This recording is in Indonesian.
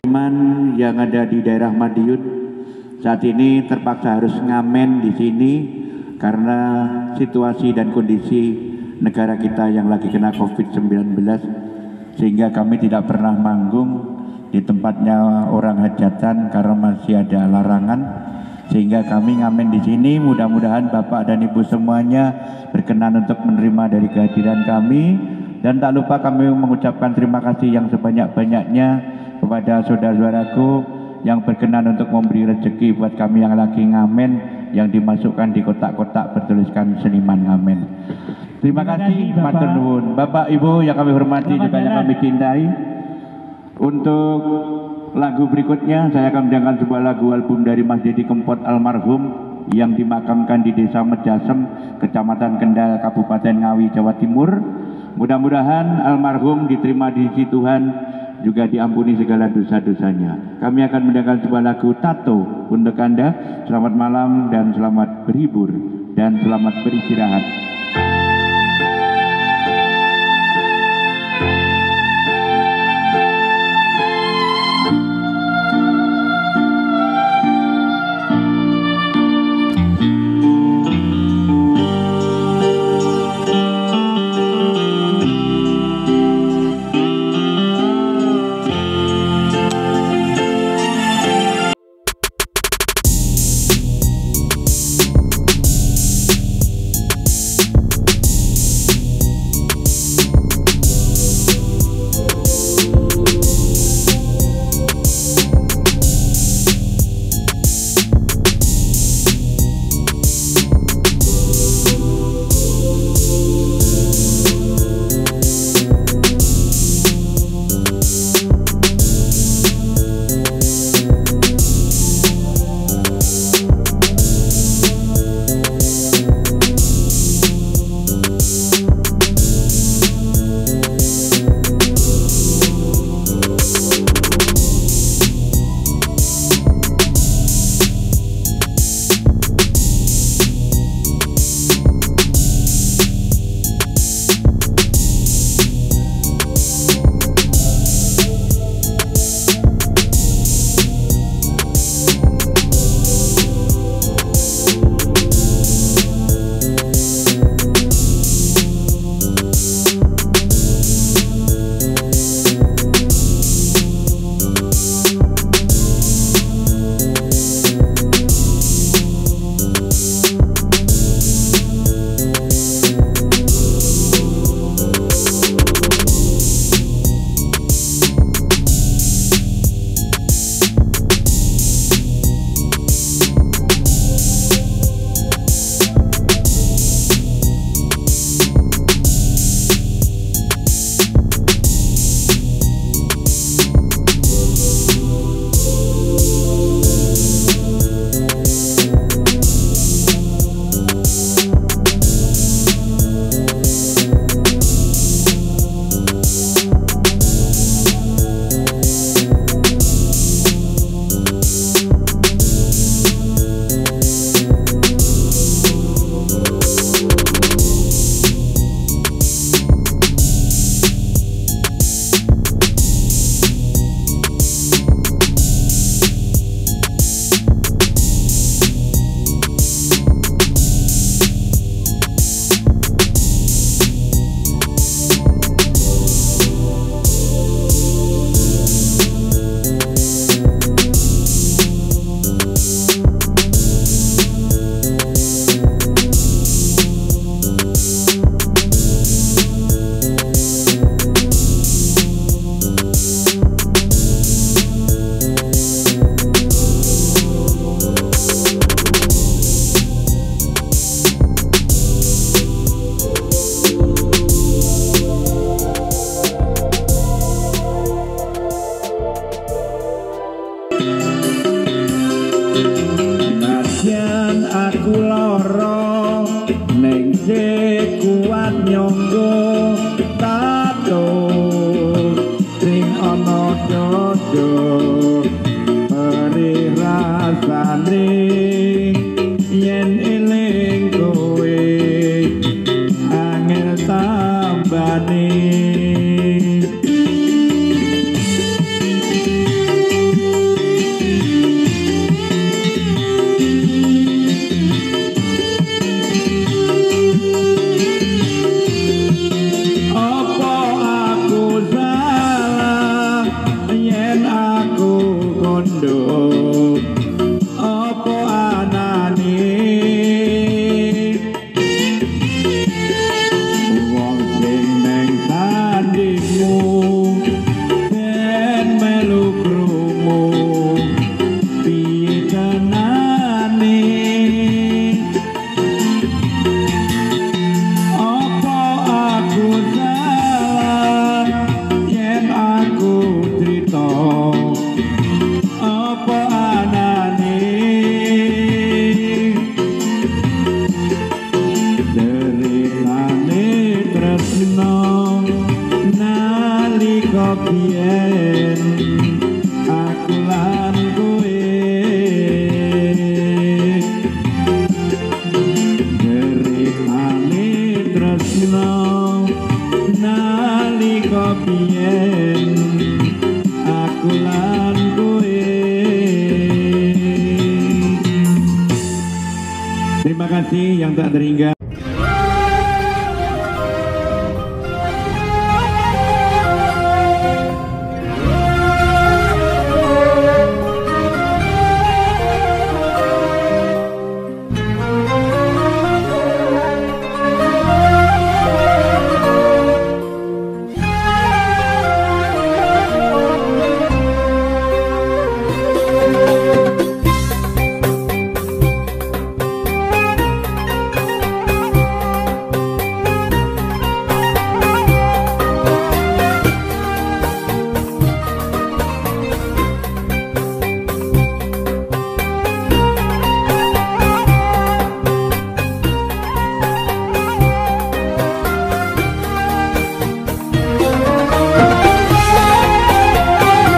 Iman yang ada di daerah Madiun saat ini terpaksa harus ngamen di sini karena situasi dan kondisi negara kita yang lagi kena COVID-19 sehingga kami tidak pernah manggung di tempatnya orang hajatan karena masih ada larangan. Sehingga kami ngamen di sini mudah-mudahan Bapak dan Ibu semuanya berkenan untuk menerima dari kehadiran kami. Dan tak lupa kami mengucapkan terima kasih yang sebanyak-banyaknya kepada saudara-saudaraku yang berkenan untuk memberi rezeki buat kami yang lagi ngamen yang dimasukkan di kotak-kotak bertuliskan seniman ngamen. Terima, kasih, Matur Nuwun. Bapak Ibu yang kami hormati juga yang kami cintai. Untuk lagu berikutnya saya akan mendengarkan sebuah lagu album dari Mas Dedi Kempot almarhum yang dimakamkan di Desa Mejasem, Kecamatan Kendal, Kabupaten Ngawi, Jawa Timur. Mudah-mudahan almarhum diterima di sisi Tuhan juga diampuni segala dosa-dosanya. Kami akan mendengarkan sebuah lagu Tato untuk Anda. Selamat malam dan selamat berhibur dan selamat beristirahat. Lord. Tresno nalika biyen aku lan kowe. Geripane tresno nalika biyen aku lan kowe. Terima kasih yang tak terhingga